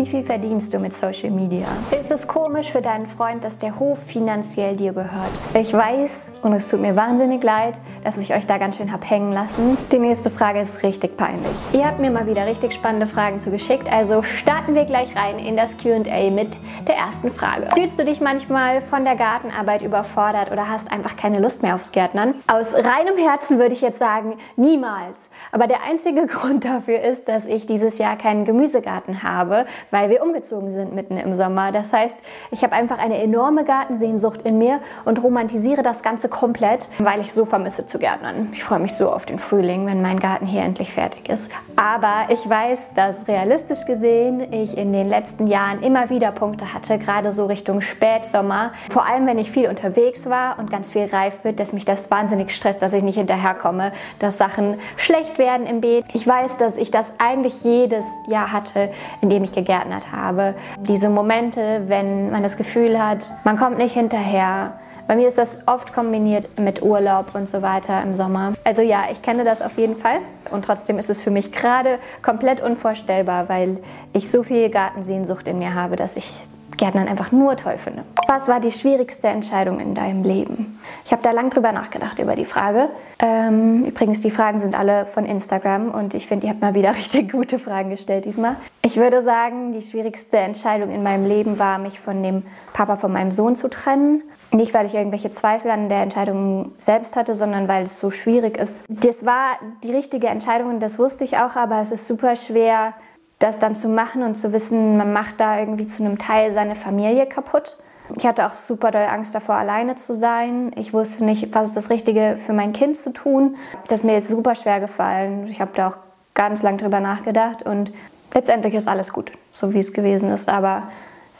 Wie viel verdienst du mit Social Media? Ist es komisch für deinen Freund, dass der Hof finanziell dir gehört? Ich weiß und es tut mir wahnsinnig leid, dass ich euch da ganz schön hab hängen lassen. Die nächste Frage ist richtig peinlich. Ihr habt mir mal wieder richtig spannende Fragen zugeschickt, also starten wir gleich rein in das Q&A mit der ersten Frage. Fühlst du dich manchmal von der Gartenarbeit überfordert oder hast einfach keine Lust mehr aufs Gärtnern? Aus reinem Herzen würde ich jetzt sagen, niemals. Aber der einzige Grund dafür ist, dass ich dieses Jahr keinen Gemüsegarten habe, weil wir umgezogen sind mitten im Sommer. Das heißt, ich habe einfach eine enorme Gartensehnsucht in mir und romantisiere das Ganze komplett, weil ich so vermisse zu gärtnern. Ich freue mich so auf den Frühling, wenn mein Garten hier endlich fertig ist. Aber ich weiß, dass realistisch gesehen ich in den letzten Jahren immer wieder Punkte hatte, gerade so Richtung Spätsommer. Vor allem, wenn ich viel unterwegs war und ganz viel reif wird, dass mich das wahnsinnig stresst, dass ich nicht hinterherkomme, dass Sachen schlecht werden im Beet. Ich weiß, dass ich das eigentlich jedes Jahr hatte, in dem ich gegärtnert habe. Diese Momente, wenn man das Gefühl hat, man kommt nicht hinterher, bei mir ist das oft kombiniert mit Urlaub und so weiter im Sommer. Also ja, ich kenne das auf jeden Fall und trotzdem ist es für mich gerade komplett unvorstellbar, weil ich so viel Gartensehnsucht in mir habe, dass ich Gärtnern einfach nur toll finde. Was war die schwierigste Entscheidung in deinem Leben? Ich habe da lang drüber nachgedacht über die Frage. Ähm, übrigens, die Fragen sind alle von Instagram und ich finde, ihr habt mal wieder richtig gute Fragen gestellt diesmal. Ich würde sagen, die schwierigste Entscheidung in meinem Leben war, mich von dem Papa von meinem Sohn zu trennen. Nicht, weil ich irgendwelche Zweifel an der Entscheidung selbst hatte, sondern weil es so schwierig ist. Das war die richtige Entscheidung und das wusste ich auch, aber es ist super schwer, das dann zu machen und zu wissen, man macht da irgendwie zu einem Teil seine Familie kaputt. Ich hatte auch super doll Angst davor, alleine zu sein. Ich wusste nicht, was ist das Richtige für mein Kind zu tun. Das ist mir jetzt super schwer gefallen. Ich habe da auch ganz lang drüber nachgedacht und letztendlich ist alles gut, so wie es gewesen ist, aber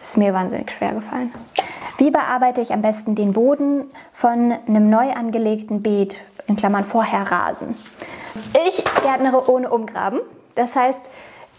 es ist mir wahnsinnig schwer gefallen. Wie bearbeite ich am besten den Boden von einem neu angelegten Beet, in Klammern vorher Rasen? Ich gärtnere ohne Umgraben. Das heißt,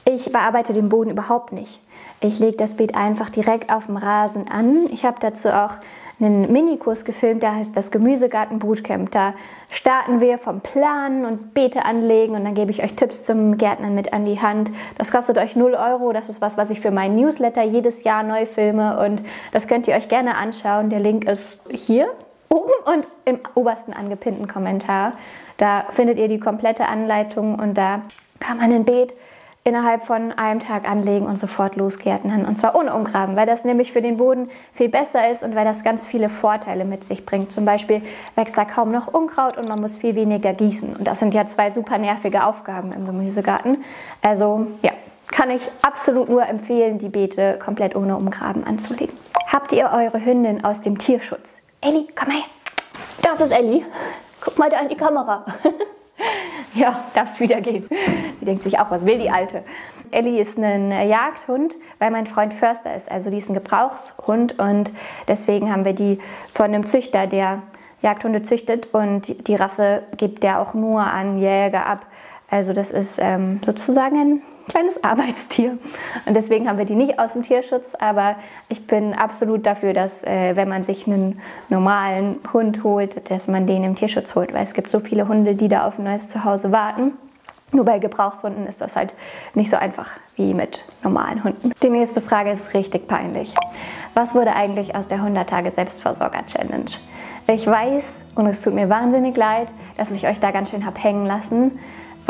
ich bearbeite den Boden überhaupt nicht. Ich lege das Beet einfach direkt auf dem Rasen an. Ich habe dazu auch einen Minikurs gefilmt, der heißt das Gemüsegarten Bootcamp. Da starten wir vom Planen und Beete anlegen und dann gebe ich euch Tipps zum Gärtnern mit an die Hand. Das kostet euch 0 Euro. Das ist was, was ich für meinen Newsletter jedes Jahr neu filme und das könnt ihr euch gerne anschauen. Der Link ist hier oben und im obersten angepinnten Kommentar. Da findet ihr die komplette Anleitung und da kann man ein Beet innerhalb von einem Tag anlegen und sofort losgärtnern. Und zwar ohne Umgraben, weil das nämlich für den Boden viel besser ist und weil das ganz viele Vorteile mit sich bringt. Zum Beispiel wächst da kaum noch Unkraut und man muss viel weniger gießen. Und das sind ja zwei super nervige Aufgaben im Gemüsegarten. Also ja, kann ich absolut nur empfehlen, die Beete komplett ohne Umgraben anzulegen. Habt ihr eure Hündin aus dem Tierschutz? Elli, komm her. Das ist Elli. Guck mal da in die Kamera. Ja, darf es wieder gehen. Die denkt sich auch, was will die Alte? Ellie ist ein Jagdhund, weil mein Freund Förster ist. Also die ist ein Gebrauchshund und deswegen haben wir die von einem Züchter, der Jagdhunde züchtet und die Rasse gibt der auch nur an Jäger ab. Also das ist ähm, sozusagen ein kleines Arbeitstier. Und deswegen haben wir die nicht aus dem Tierschutz. Aber ich bin absolut dafür, dass äh, wenn man sich einen normalen Hund holt, dass man den im Tierschutz holt. Weil es gibt so viele Hunde, die da auf ein neues Zuhause warten. Nur bei Gebrauchshunden ist das halt nicht so einfach wie mit normalen Hunden. Die nächste Frage ist richtig peinlich. Was wurde eigentlich aus der 100 Tage Selbstversorger Challenge? Ich weiß, und es tut mir wahnsinnig leid, dass ich euch da ganz schön hab hängen lassen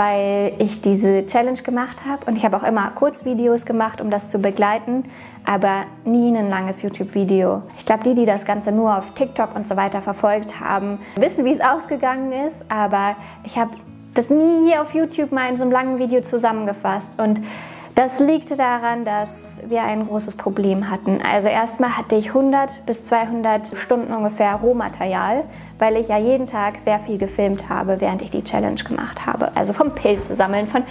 weil ich diese Challenge gemacht habe. Und ich habe auch immer Kurzvideos gemacht, um das zu begleiten, aber nie ein langes YouTube-Video. Ich glaube, die, die das Ganze nur auf TikTok und so weiter verfolgt haben, wissen, wie es ausgegangen ist, aber ich habe das nie hier auf YouTube mal in so einem langen Video zusammengefasst. Und das liegt daran, dass wir ein großes Problem hatten. Also erstmal hatte ich 100 bis 200 Stunden ungefähr Rohmaterial, weil ich ja jeden Tag sehr viel gefilmt habe, während ich die Challenge gemacht habe. Also vom Pilze sammeln, von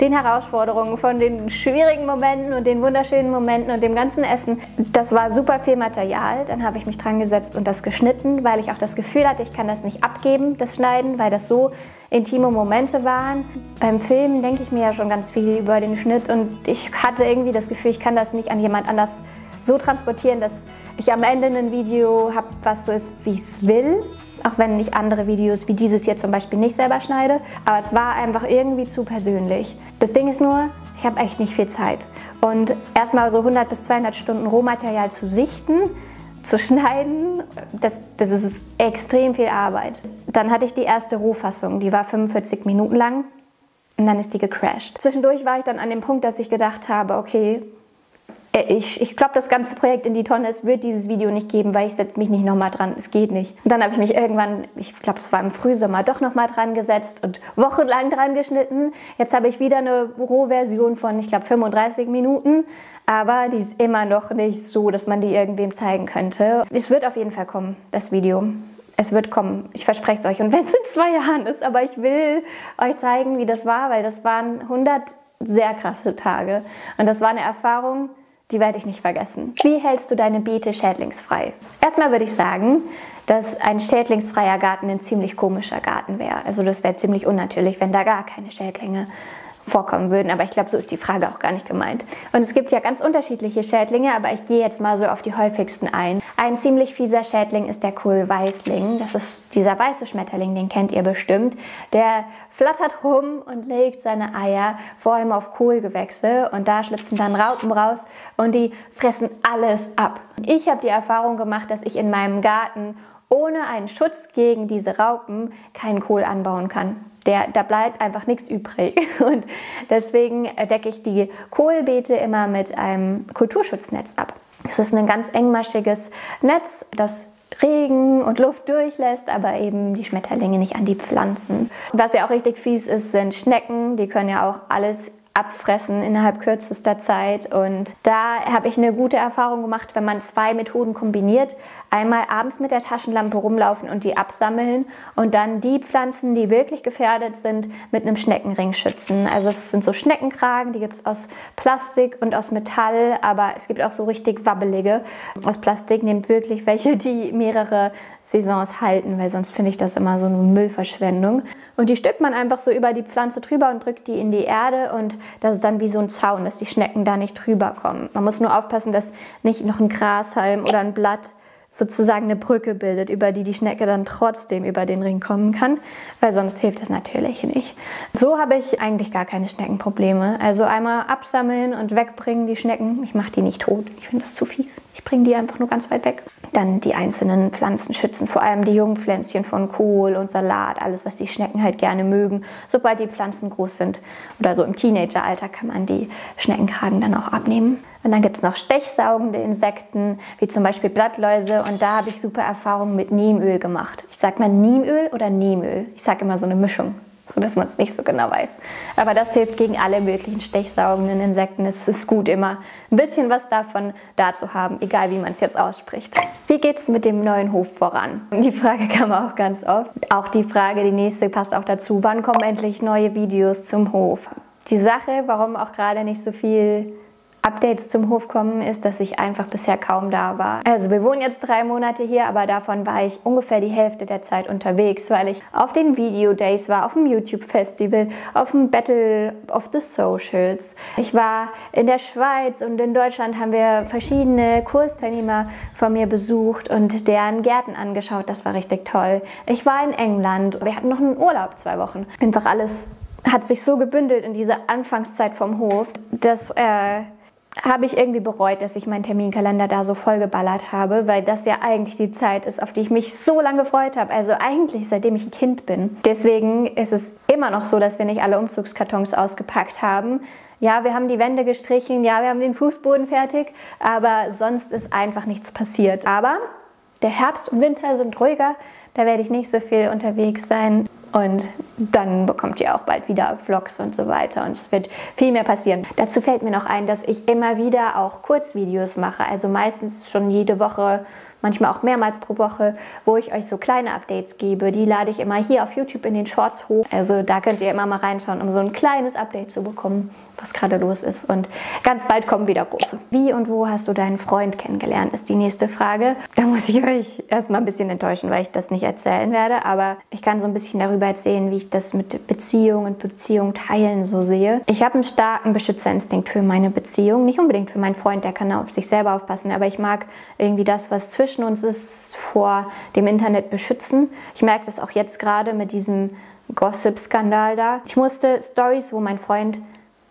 den Herausforderungen, von den schwierigen Momenten und den wunderschönen Momenten und dem ganzen Essen. Das war super viel Material. Dann habe ich mich dran gesetzt und das geschnitten, weil ich auch das Gefühl hatte, ich kann das nicht abgeben, das Schneiden, weil das so intime Momente waren. Beim Filmen denke ich mir ja schon ganz viel über den Schnitt und ich hatte irgendwie das Gefühl, ich kann das nicht an jemand anders so transportieren, dass ich am Ende ein Video habe, was so ist, wie ich es will auch wenn ich andere Videos wie dieses hier zum Beispiel nicht selber schneide. Aber es war einfach irgendwie zu persönlich. Das Ding ist nur, ich habe echt nicht viel Zeit. Und erstmal so 100 bis 200 Stunden Rohmaterial zu sichten, zu schneiden, das, das ist extrem viel Arbeit. Dann hatte ich die erste Rohfassung, die war 45 Minuten lang und dann ist die gecrashed. Zwischendurch war ich dann an dem Punkt, dass ich gedacht habe, okay, ich, ich klopp das ganze Projekt in die Tonne, es wird dieses Video nicht geben, weil ich setze mich nicht nochmal dran, es geht nicht. Und dann habe ich mich irgendwann, ich glaube es war im Frühsommer, doch nochmal dran gesetzt und wochenlang dran geschnitten. Jetzt habe ich wieder eine Rohversion von, ich glaube 35 Minuten, aber die ist immer noch nicht so, dass man die irgendwem zeigen könnte. Es wird auf jeden Fall kommen, das Video. Es wird kommen, ich verspreche es euch. Und wenn es in zwei Jahren ist, aber ich will euch zeigen, wie das war, weil das waren 100 sehr krasse Tage. Und das war eine Erfahrung, die werde ich nicht vergessen. Wie hältst du deine Beete schädlingsfrei? Erstmal würde ich sagen, dass ein schädlingsfreier Garten ein ziemlich komischer Garten wäre. Also das wäre ziemlich unnatürlich, wenn da gar keine Schädlinge vorkommen würden. Aber ich glaube, so ist die Frage auch gar nicht gemeint. Und es gibt ja ganz unterschiedliche Schädlinge, aber ich gehe jetzt mal so auf die häufigsten ein. Ein ziemlich fieser Schädling ist der Kohlweißling. Das ist dieser weiße Schmetterling, den kennt ihr bestimmt. Der flattert rum und legt seine Eier vor allem auf Kohlgewächse und da schlüpfen dann Raupen raus und die fressen alles ab. Ich habe die Erfahrung gemacht, dass ich in meinem Garten ohne einen Schutz gegen diese Raupen keinen Kohl anbauen kann der, da bleibt einfach nichts übrig. Und deswegen decke ich die Kohlbeete immer mit einem Kulturschutznetz ab. Das ist ein ganz engmaschiges Netz, das Regen und Luft durchlässt, aber eben die Schmetterlinge nicht an die Pflanzen. Was ja auch richtig fies ist, sind Schnecken. Die können ja auch alles abfressen innerhalb kürzester Zeit. Und da habe ich eine gute Erfahrung gemacht, wenn man zwei Methoden kombiniert. Einmal abends mit der Taschenlampe rumlaufen und die absammeln und dann die Pflanzen, die wirklich gefährdet sind, mit einem Schneckenring schützen. Also es sind so Schneckenkragen, die gibt es aus Plastik und aus Metall, aber es gibt auch so richtig wabbelige aus Plastik. Nehmt wirklich welche, die mehrere Saisons halten, weil sonst finde ich das immer so eine Müllverschwendung. Und die stülpt man einfach so über die Pflanze drüber und drückt die in die Erde und das ist dann wie so ein Zaun, dass die Schnecken da nicht drüber kommen. Man muss nur aufpassen, dass nicht noch ein Grashalm oder ein Blatt sozusagen eine Brücke bildet, über die die Schnecke dann trotzdem über den Ring kommen kann, weil sonst hilft das natürlich nicht. So habe ich eigentlich gar keine Schneckenprobleme. Also einmal absammeln und wegbringen die Schnecken. Ich mache die nicht tot. Ich finde das zu fies. Ich bringe die einfach nur ganz weit weg. Dann die einzelnen Pflanzen schützen, vor allem die jungen Pflänzchen von Kohl und Salat, alles, was die Schnecken halt gerne mögen. Sobald die Pflanzen groß sind oder so im Teenageralter kann man die Schneckenkragen dann auch abnehmen. Und dann gibt es noch stechsaugende Insekten, wie zum Beispiel Blattläuse. Und da habe ich super Erfahrungen mit Niemöl gemacht. Ich sage mal Niemöl oder Niemöl. Ich sage immer so eine Mischung, so dass man es nicht so genau weiß. Aber das hilft gegen alle möglichen stechsaugenden Insekten. Es ist gut, immer ein bisschen was davon da zu haben, egal wie man es jetzt ausspricht. Wie geht es mit dem neuen Hof voran? Die Frage kam auch ganz oft. Auch die Frage, die nächste passt auch dazu. Wann kommen endlich neue Videos zum Hof? Die Sache, warum auch gerade nicht so viel Updates zum Hof kommen, ist, dass ich einfach bisher kaum da war. Also wir wohnen jetzt drei Monate hier, aber davon war ich ungefähr die Hälfte der Zeit unterwegs, weil ich auf den Video Days war, auf dem YouTube Festival, auf dem Battle of the Socials. Ich war in der Schweiz und in Deutschland haben wir verschiedene Kursteilnehmer von mir besucht und deren Gärten angeschaut. Das war richtig toll. Ich war in England. Wir hatten noch einen Urlaub zwei Wochen. Einfach alles hat sich so gebündelt in dieser Anfangszeit vom Hof, dass äh, habe ich irgendwie bereut, dass ich meinen Terminkalender da so vollgeballert habe, weil das ja eigentlich die Zeit ist, auf die ich mich so lange gefreut habe. Also eigentlich seitdem ich ein Kind bin. Deswegen ist es immer noch so, dass wir nicht alle Umzugskartons ausgepackt haben. Ja, wir haben die Wände gestrichen, ja, wir haben den Fußboden fertig, aber sonst ist einfach nichts passiert. Aber der Herbst und Winter sind ruhiger, da werde ich nicht so viel unterwegs sein. Und dann bekommt ihr auch bald wieder Vlogs und so weiter und es wird viel mehr passieren. Dazu fällt mir noch ein, dass ich immer wieder auch Kurzvideos mache, also meistens schon jede Woche, manchmal auch mehrmals pro Woche, wo ich euch so kleine Updates gebe. Die lade ich immer hier auf YouTube in den Shorts hoch. Also da könnt ihr immer mal reinschauen, um so ein kleines Update zu bekommen was gerade los ist. Und ganz bald kommen wieder große. Wie und wo hast du deinen Freund kennengelernt, ist die nächste Frage. Da muss ich euch erstmal ein bisschen enttäuschen, weil ich das nicht erzählen werde. Aber ich kann so ein bisschen darüber erzählen, wie ich das mit Beziehung und Beziehung teilen so sehe. Ich habe einen starken Beschützerinstinkt für meine Beziehung. Nicht unbedingt für meinen Freund, der kann auf sich selber aufpassen. Aber ich mag irgendwie das, was zwischen uns ist, vor dem Internet beschützen. Ich merke das auch jetzt gerade mit diesem Gossip-Skandal da. Ich musste Stories, wo mein Freund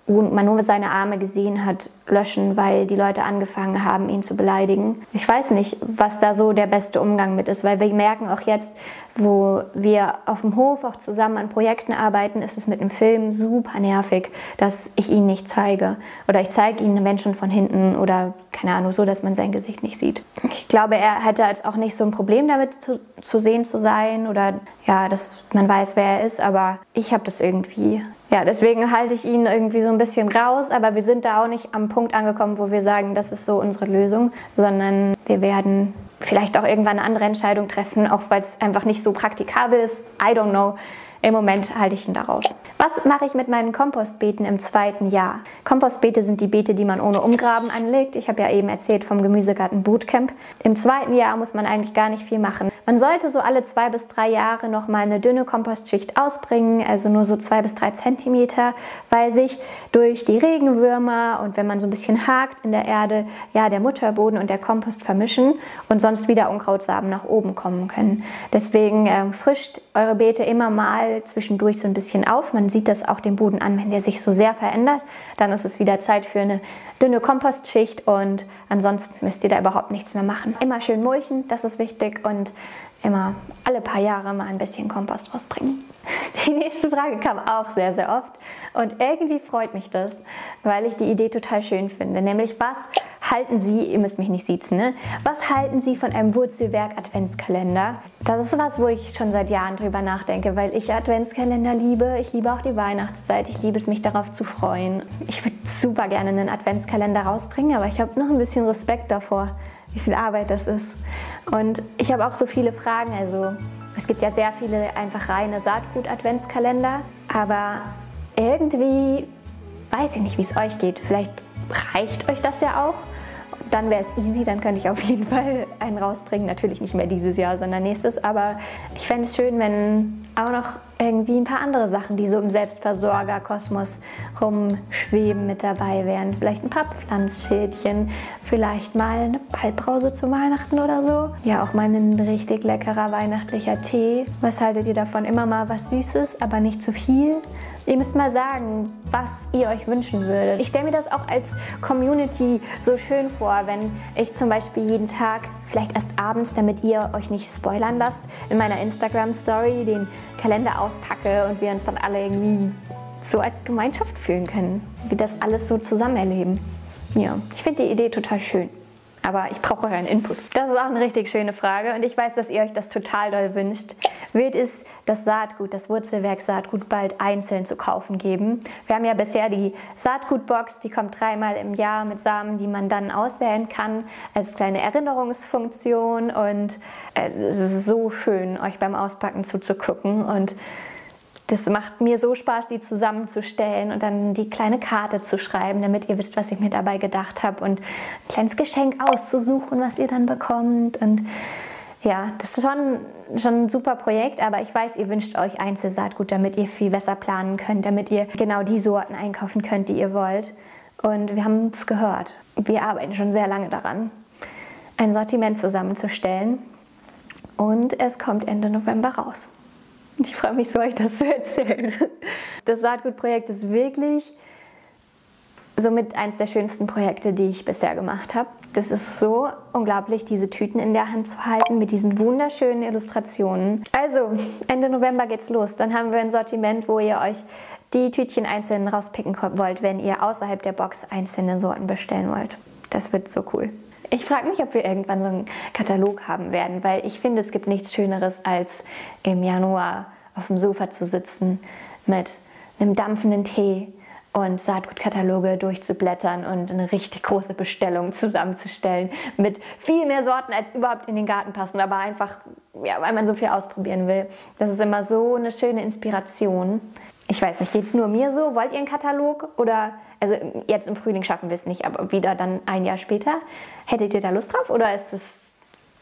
und man nur seine Arme gesehen hat, löschen, weil die Leute angefangen haben, ihn zu beleidigen. Ich weiß nicht, was da so der beste Umgang mit ist, weil wir merken auch jetzt, wo wir auf dem Hof auch zusammen an Projekten arbeiten, ist es mit dem Film super nervig, dass ich ihn nicht zeige. Oder ich zeige ihn Menschen von hinten oder keine Ahnung, so, dass man sein Gesicht nicht sieht. Ich glaube, er hätte jetzt auch nicht so ein Problem damit zu, zu sehen zu sein oder ja, dass man weiß, wer er ist, aber ich habe das irgendwie ja, deswegen halte ich ihn irgendwie so ein bisschen raus, aber wir sind da auch nicht am Punkt angekommen, wo wir sagen, das ist so unsere Lösung, sondern wir werden vielleicht auch irgendwann eine andere Entscheidung treffen, auch weil es einfach nicht so praktikabel ist. I don't know. Im Moment halte ich ihn da raus. Was mache ich mit meinen Kompostbeeten im zweiten Jahr? Kompostbeete sind die Beete, die man ohne Umgraben anlegt. Ich habe ja eben erzählt vom Gemüsegarten Bootcamp. Im zweiten Jahr muss man eigentlich gar nicht viel machen. Man sollte so alle zwei bis drei Jahre nochmal eine dünne Kompostschicht ausbringen, also nur so zwei bis drei Zentimeter, weil sich durch die Regenwürmer und wenn man so ein bisschen hakt in der Erde, ja, der Mutterboden und der Kompost vermischen und sonst wieder Unkrautsamen nach oben kommen können. Deswegen äh, frischt eure Beete immer mal zwischendurch so ein bisschen auf. Man sieht das auch dem Boden an, wenn der sich so sehr verändert. Dann ist es wieder Zeit für eine dünne Kompostschicht und ansonsten müsst ihr da überhaupt nichts mehr machen. Immer schön mulchen, das ist wichtig und immer alle paar Jahre mal ein bisschen Kompost rausbringen. Die nächste Frage kam auch sehr, sehr oft und irgendwie freut mich das, weil ich die Idee total schön finde. Nämlich, was halten Sie, ihr müsst mich nicht siezen, ne? Was halten Sie von einem Wurzelwerk Adventskalender? Das ist was, wo ich schon seit Jahren drüber nachdenke, weil ich Adventskalender liebe. Ich liebe auch die Weihnachtszeit. Ich liebe es, mich darauf zu freuen. Ich würde super gerne einen Adventskalender rausbringen, aber ich habe noch ein bisschen Respekt davor, wie viel Arbeit das ist. Und ich habe auch so viele Fragen. Also es gibt ja sehr viele einfach reine Saatgut-Adventskalender, aber irgendwie weiß ich nicht, wie es euch geht. Vielleicht reicht euch das ja auch dann wäre es easy, dann könnte ich auf jeden Fall einen rausbringen. Natürlich nicht mehr dieses Jahr, sondern nächstes. Aber ich fände es schön, wenn auch noch irgendwie ein paar andere Sachen, die so im Selbstversorger-Kosmos rumschweben, mit dabei wären. Vielleicht ein paar Pflanzschädchen, vielleicht mal eine Ballbrause zu Weihnachten oder so. Ja, auch mal ein richtig leckerer weihnachtlicher Tee. Was haltet ihr davon? Immer mal was Süßes, aber nicht zu viel. Ihr müsst mal sagen, was ihr euch wünschen würdet. Ich stelle mir das auch als Community so schön vor, wenn ich zum Beispiel jeden Tag, vielleicht erst abends, damit ihr euch nicht spoilern lasst, in meiner Instagram-Story den Kalender auspacke und wir uns dann alle irgendwie so als Gemeinschaft fühlen können. Wie das alles so zusammen erleben. Ja, ich finde die Idee total schön aber ich brauche euren Input. Das ist auch eine richtig schöne Frage und ich weiß, dass ihr euch das total doll wünscht. Wird es das Saatgut, das Wurzelwerk Saatgut bald einzeln zu kaufen geben? Wir haben ja bisher die Saatgutbox, die kommt dreimal im Jahr mit Samen, die man dann aussäen kann als kleine Erinnerungsfunktion und äh, es ist so schön, euch beim Auspacken zuzugucken und das macht mir so Spaß, die zusammenzustellen und dann die kleine Karte zu schreiben, damit ihr wisst, was ich mir dabei gedacht habe und ein kleines Geschenk auszusuchen, was ihr dann bekommt. Und ja, das ist schon, schon ein super Projekt, aber ich weiß, ihr wünscht euch Einzelsaatgut, damit ihr viel besser planen könnt, damit ihr genau die Sorten einkaufen könnt, die ihr wollt. Und wir haben es gehört. Wir arbeiten schon sehr lange daran, ein Sortiment zusammenzustellen. Und es kommt Ende November raus. Ich freue mich so, euch das zu erzählen. Das Saatgutprojekt ist wirklich somit eines der schönsten Projekte, die ich bisher gemacht habe. Das ist so unglaublich, diese Tüten in der Hand zu halten mit diesen wunderschönen Illustrationen. Also, Ende November geht's los. Dann haben wir ein Sortiment, wo ihr euch die Tütchen einzeln rauspicken wollt, wenn ihr außerhalb der Box einzelne Sorten bestellen wollt. Das wird so cool. Ich frage mich, ob wir irgendwann so einen Katalog haben werden, weil ich finde, es gibt nichts Schöneres, als im Januar auf dem Sofa zu sitzen mit einem dampfenden Tee und Saatgutkataloge durchzublättern und eine richtig große Bestellung zusammenzustellen mit viel mehr Sorten, als überhaupt in den Garten passen, aber einfach, ja, weil man so viel ausprobieren will. Das ist immer so eine schöne Inspiration. Ich weiß nicht, geht es nur mir so? Wollt ihr einen Katalog? Oder, also jetzt im Frühling schaffen wir es nicht, aber wieder dann ein Jahr später. Hättet ihr da Lust drauf oder ist es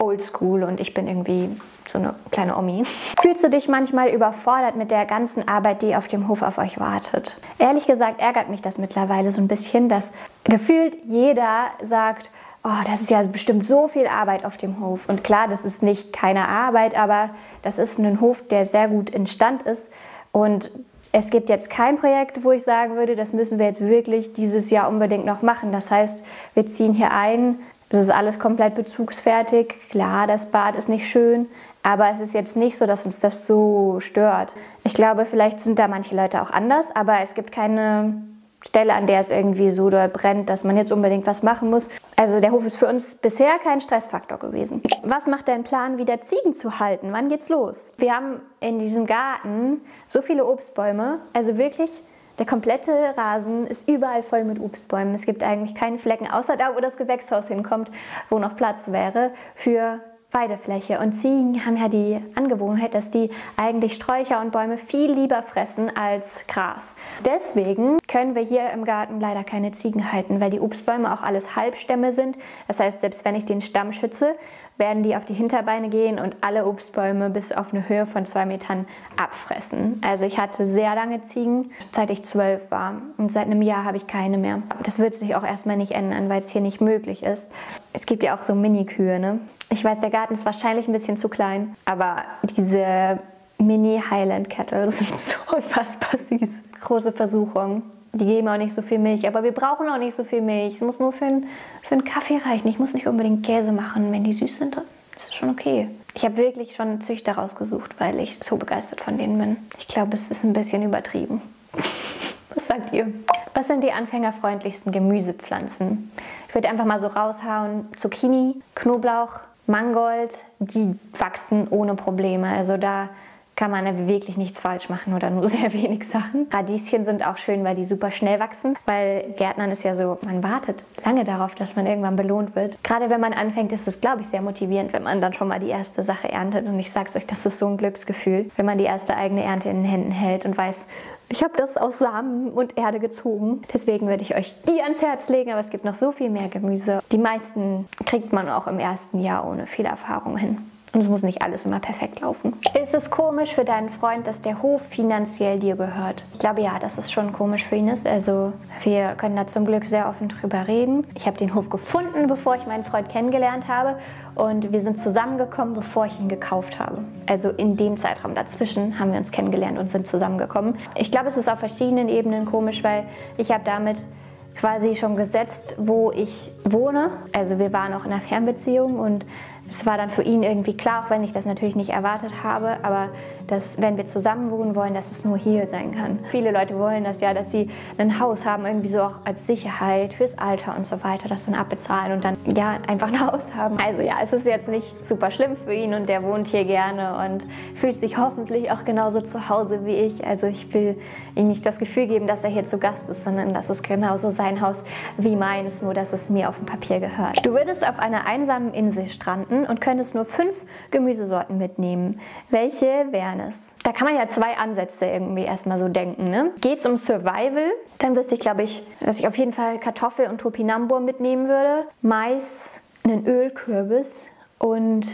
oldschool und ich bin irgendwie so eine kleine Omi? Fühlst du dich manchmal überfordert mit der ganzen Arbeit, die auf dem Hof auf euch wartet? Ehrlich gesagt ärgert mich das mittlerweile so ein bisschen, dass gefühlt jeder sagt, oh, das ist ja bestimmt so viel Arbeit auf dem Hof. Und klar, das ist nicht keine Arbeit, aber das ist ein Hof, der sehr gut in Stand ist. Und Es gibt jetzt kein Projekt, wo ich sagen würde, das müssen wir jetzt wirklich dieses Jahr unbedingt noch machen. Das heißt, wir ziehen hier ein, das ist alles komplett bezugsfertig. Klar, das Bad ist nicht schön, aber es ist jetzt nicht so, dass uns das so stört. Ich glaube, vielleicht sind da manche Leute auch anders, aber es gibt keine Stelle, an der es irgendwie so doll brennt, dass man jetzt unbedingt was machen muss. Also der Hof ist für uns bisher kein Stressfaktor gewesen. Was macht dein Plan, wieder Ziegen zu halten? Wann geht's los? Wir haben in diesem Garten so viele Obstbäume, also wirklich der komplette Rasen ist überall voll mit Obstbäumen. Es gibt eigentlich keinen Flecken, außer da, wo das Gewächshaus hinkommt, wo noch Platz wäre für Weidefläche. Und Ziegen haben ja die Angewohnheit, dass die eigentlich Sträucher und Bäume viel lieber fressen als Gras. Deswegen können wir hier im Garten leider keine Ziegen halten, weil die Obstbäume auch alles Halbstämme sind. Das heißt, selbst wenn ich den Stamm schütze, werden die auf die Hinterbeine gehen und alle Obstbäume bis auf eine Höhe von zwei Metern abfressen. Also ich hatte sehr lange Ziegen, seit ich zwölf war. Und seit einem Jahr habe ich keine mehr. Das wird sich auch erstmal nicht ändern, weil es hier nicht möglich ist. Es gibt ja auch so Mini-Kühe, ne? Ich weiß, der Garten ist wahrscheinlich ein bisschen zu klein, aber diese Mini Highland Kettle sind so unfassbar süß. Große Versuchung. Die geben auch nicht so viel Milch, aber wir brauchen auch nicht so viel Milch. Es muss nur für, ein, für einen Kaffee reichen. Ich muss nicht unbedingt Käse machen, wenn die süß sind. Das ist schon okay. Ich habe wirklich schon Züchter rausgesucht, weil ich so begeistert von denen bin. Ich glaube, es ist ein bisschen übertrieben. Was sagt ihr? Was sind die anfängerfreundlichsten Gemüsepflanzen? Ich würde einfach mal so raushauen: Zucchini, Knoblauch, Mangold, die wachsen ohne Probleme. Also da kann man wirklich nichts falsch machen oder nur sehr wenig Sachen. Radieschen sind auch schön, weil die super schnell wachsen, weil Gärtnern ist ja so, man wartet lange darauf, dass man irgendwann belohnt wird. Gerade wenn man anfängt, ist es, glaube ich, sehr motivierend, wenn man dann schon mal die erste Sache erntet. Und ich sag's euch, das ist so ein Glücksgefühl, wenn man die erste eigene Ernte in den Händen hält und weiß, ich habe das aus Samen und Erde gezogen. Deswegen würde ich euch die ans Herz legen, aber es gibt noch so viel mehr Gemüse. Die meisten kriegt man auch im ersten Jahr ohne viel Erfahrung hin. Und es muss nicht alles immer perfekt laufen. Ist es komisch für deinen Freund, dass der Hof finanziell dir gehört? Ich glaube ja, dass es schon komisch für ihn ist. Also wir können da zum Glück sehr offen drüber reden. Ich habe den Hof gefunden, bevor ich meinen Freund kennengelernt habe. Und wir sind zusammengekommen, bevor ich ihn gekauft habe. Also in dem Zeitraum dazwischen haben wir uns kennengelernt und sind zusammengekommen. Ich glaube, es ist auf verschiedenen Ebenen komisch, weil ich habe damit quasi schon gesetzt, wo ich wohne. Also wir waren auch in einer Fernbeziehung und es war dann für ihn irgendwie klar, auch wenn ich das natürlich nicht erwartet habe, aber dass, wenn wir zusammen wohnen wollen, dass es nur hier sein kann. Viele Leute wollen das ja, dass sie ein Haus haben, irgendwie so auch als Sicherheit fürs Alter und so weiter, das dann abbezahlen und dann ja einfach ein Haus haben. Also ja, es ist jetzt nicht super schlimm für ihn und der wohnt hier gerne und fühlt sich hoffentlich auch genauso zu Hause wie ich. Also ich will ihm nicht das Gefühl geben, dass er hier zu Gast ist, sondern dass es genauso sein Haus wie meines, nur dass es mir auf dem Papier gehört. Du würdest auf einer einsamen Insel stranden und könntest nur fünf Gemüsesorten mitnehmen. Welche wären Awareness. Da kann man ja zwei Ansätze irgendwie erstmal so denken. Ne? Geht es um Survival, dann wüsste ich, glaube ich, dass ich auf jeden Fall Kartoffel und Topinambur mitnehmen würde. Mais, einen Ölkürbis und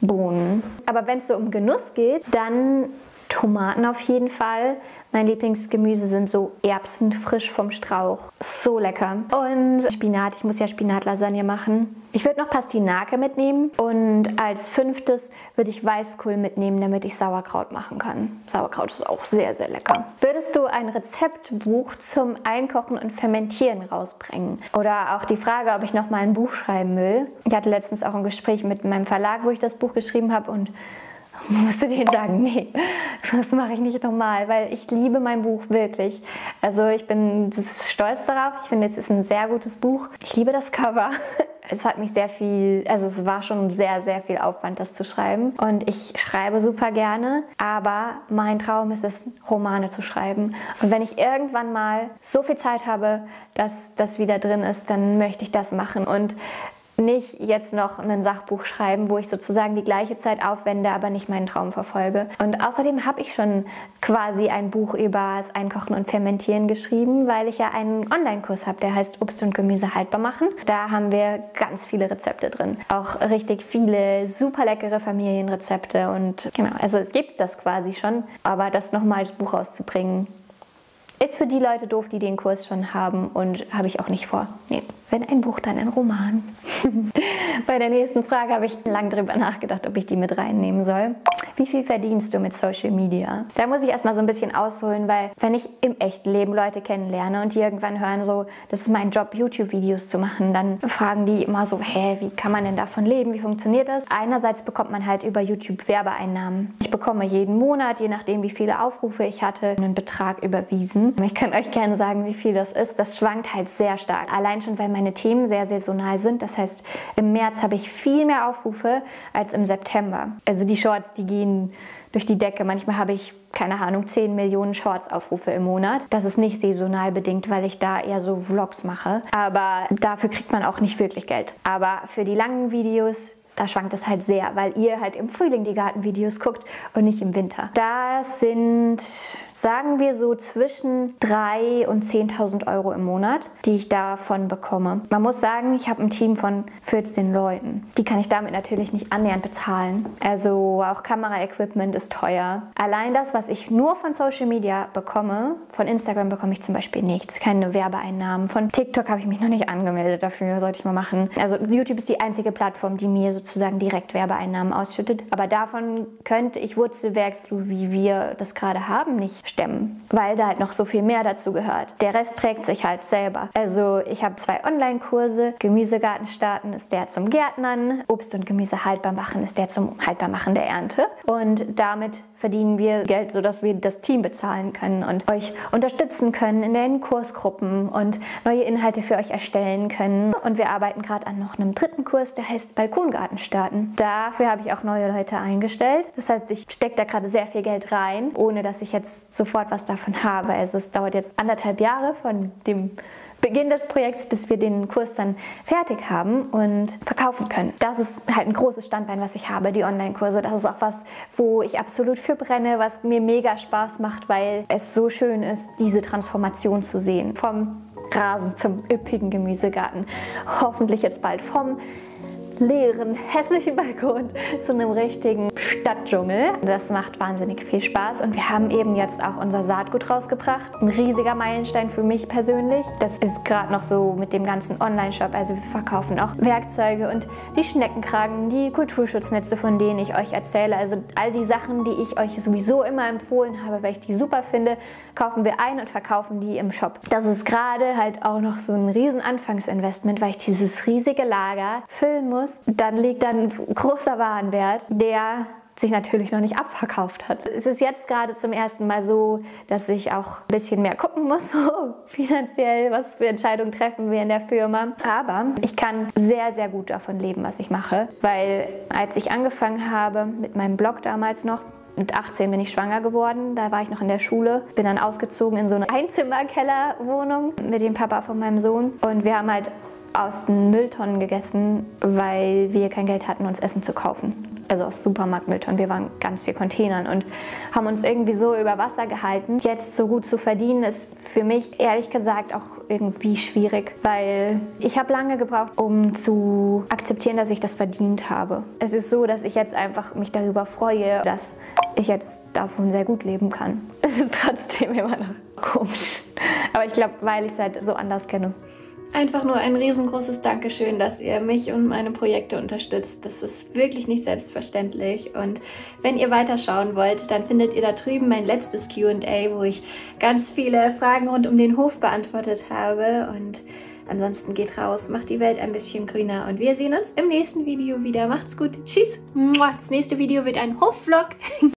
Bohnen. Aber wenn es so um Genuss geht, dann Tomaten auf jeden Fall. Mein Lieblingsgemüse sind so Erbsen frisch vom Strauch. So lecker. Und Spinat. Ich muss ja Spinatlasagne machen. Ich würde noch Pastinake mitnehmen. Und als fünftes würde ich Weißkohl mitnehmen, damit ich Sauerkraut machen kann. Sauerkraut ist auch sehr, sehr lecker. Würdest du ein Rezeptbuch zum Einkochen und Fermentieren rausbringen? Oder auch die Frage, ob ich noch mal ein Buch schreiben will. Ich hatte letztens auch ein Gespräch mit meinem Verlag, wo ich das Buch geschrieben habe und musst du denen sagen, nee, das mache ich nicht nochmal, weil ich liebe mein Buch wirklich. Also ich bin stolz darauf. Ich finde, es ist ein sehr gutes Buch. Ich liebe das Cover. Es hat mich sehr viel, also es war schon sehr, sehr viel Aufwand, das zu schreiben. Und ich schreibe super gerne, aber mein Traum ist es, Romane zu schreiben. Und wenn ich irgendwann mal so viel Zeit habe, dass das wieder drin ist, dann möchte ich das machen. Und nicht jetzt noch ein Sachbuch schreiben, wo ich sozusagen die gleiche Zeit aufwende, aber nicht meinen Traum verfolge. Und außerdem habe ich schon quasi ein Buch über das Einkochen und Fermentieren geschrieben, weil ich ja einen Online-Kurs habe, der heißt Obst und Gemüse haltbar machen. Da haben wir ganz viele Rezepte drin. Auch richtig viele super leckere Familienrezepte und genau, also es gibt das quasi schon, aber das nochmal als Buch rauszubringen, ist für die Leute doof, die den Kurs schon haben und habe ich auch nicht vor. Nee, wenn ein Buch, dann ein Roman. Bei der nächsten Frage habe ich lange drüber nachgedacht, ob ich die mit reinnehmen soll. Wie viel verdienst du mit Social Media? Da muss ich erstmal so ein bisschen ausholen, weil wenn ich im echten Leben Leute kennenlerne und die irgendwann hören, so, das ist mein Job, YouTube-Videos zu machen, dann fragen die immer so, hä, wie kann man denn davon leben? Wie funktioniert das? Einerseits bekommt man halt über YouTube Werbeeinnahmen. Ich bekomme jeden Monat, je nachdem wie viele Aufrufe ich hatte, einen Betrag überwiesen. Ich kann euch gerne sagen, wie viel das ist. Das schwankt halt sehr stark. Allein schon, weil meine Themen sehr saisonal sind. Das heißt, im März habe ich viel mehr Aufrufe als im September. Also die Shorts, die gehen durch die Decke. Manchmal habe ich, keine Ahnung, 10 Millionen Shorts-Aufrufe im Monat. Das ist nicht saisonal bedingt, weil ich da eher so Vlogs mache. Aber dafür kriegt man auch nicht wirklich Geld. Aber für die langen Videos da schwankt es halt sehr, weil ihr halt im Frühling die Gartenvideos guckt und nicht im Winter. Das sind, sagen wir so, zwischen 3.000 und 10.000 Euro im Monat, die ich davon bekomme. Man muss sagen, ich habe ein Team von 14 Leuten. Die kann ich damit natürlich nicht annähernd bezahlen. Also auch Kameraequipment ist teuer. Allein das, was ich nur von Social Media bekomme, von Instagram bekomme ich zum Beispiel nichts. Keine Werbeeinnahmen. Von TikTok habe ich mich noch nicht angemeldet dafür, sollte ich mal machen. Also YouTube ist die einzige Plattform, die mir sozusagen sozusagen direkt Werbeeinnahmen ausschüttet. Aber davon könnte ich Wurzelwerk, so wie wir das gerade haben, nicht stemmen, weil da halt noch so viel mehr dazu gehört. Der Rest trägt sich halt selber. Also ich habe zwei Online-Kurse. Gemüsegarten starten ist der zum Gärtnern. Obst und Gemüse haltbar machen ist der zum Haltbarmachen der Ernte. Und damit verdienen wir Geld, sodass wir das Team bezahlen können und euch unterstützen können in den Kursgruppen und neue Inhalte für euch erstellen können. Und wir arbeiten gerade an noch einem dritten Kurs, der heißt Balkongarten starten. Dafür habe ich auch neue Leute eingestellt. Das heißt, ich stecke da gerade sehr viel Geld rein, ohne dass ich jetzt sofort was davon habe. Also es dauert jetzt anderthalb Jahre von dem Beginn des Projekts, bis wir den Kurs dann fertig haben und verkaufen können. Das ist halt ein großes Standbein, was ich habe, die Online-Kurse. Das ist auch was, wo ich absolut für brenne, was mir mega Spaß macht, weil es so schön ist, diese Transformation zu sehen. Vom Rasen zum üppigen Gemüsegarten. Hoffentlich jetzt bald vom leeren, hässlichen Balkon zu einem richtigen Stadtdschungel. Das macht wahnsinnig viel Spaß und wir haben eben jetzt auch unser Saatgut rausgebracht. Ein riesiger Meilenstein für mich persönlich. Das ist gerade noch so mit dem ganzen Online-Shop. Also wir verkaufen auch Werkzeuge und die Schneckenkragen, die Kulturschutznetze, von denen ich euch erzähle. Also all die Sachen, die ich euch sowieso immer empfohlen habe, weil ich die super finde, kaufen wir ein und verkaufen die im Shop. Das ist gerade halt auch noch so ein riesen Anfangsinvestment, weil ich dieses riesige Lager füllen muss muss, dann liegt da ein großer Warenwert, der sich natürlich noch nicht abverkauft hat. Es ist jetzt gerade zum ersten Mal so, dass ich auch ein bisschen mehr gucken muss, so finanziell, was für Entscheidungen treffen wir in der Firma. Aber ich kann sehr, sehr gut davon leben, was ich mache, weil als ich angefangen habe mit meinem Blog damals noch, mit 18 bin ich schwanger geworden, da war ich noch in der Schule, bin dann ausgezogen in so eine Einzimmerkellerwohnung mit dem Papa von meinem Sohn und wir haben halt aus den Mülltonnen gegessen, weil wir kein Geld hatten, uns Essen zu kaufen. Also aus Supermarktmülltonnen. Wir waren ganz viel Containern und haben uns irgendwie so über Wasser gehalten. Jetzt so gut zu verdienen ist für mich ehrlich gesagt auch irgendwie schwierig, weil ich habe lange gebraucht, um zu akzeptieren, dass ich das verdient habe. Es ist so, dass ich jetzt einfach mich darüber freue, dass ich jetzt davon sehr gut leben kann. Es ist trotzdem immer noch komisch. Aber ich glaube, weil ich es halt so anders kenne. Einfach nur ein riesengroßes Dankeschön, dass ihr mich und meine Projekte unterstützt. Das ist wirklich nicht selbstverständlich. Und wenn ihr weiterschauen wollt, dann findet ihr da drüben mein letztes QA, wo ich ganz viele Fragen rund um den Hof beantwortet habe. Und ansonsten geht raus, macht die Welt ein bisschen grüner. Und wir sehen uns im nächsten Video wieder. Macht's gut. Tschüss. Das nächste Video wird ein Hofvlog.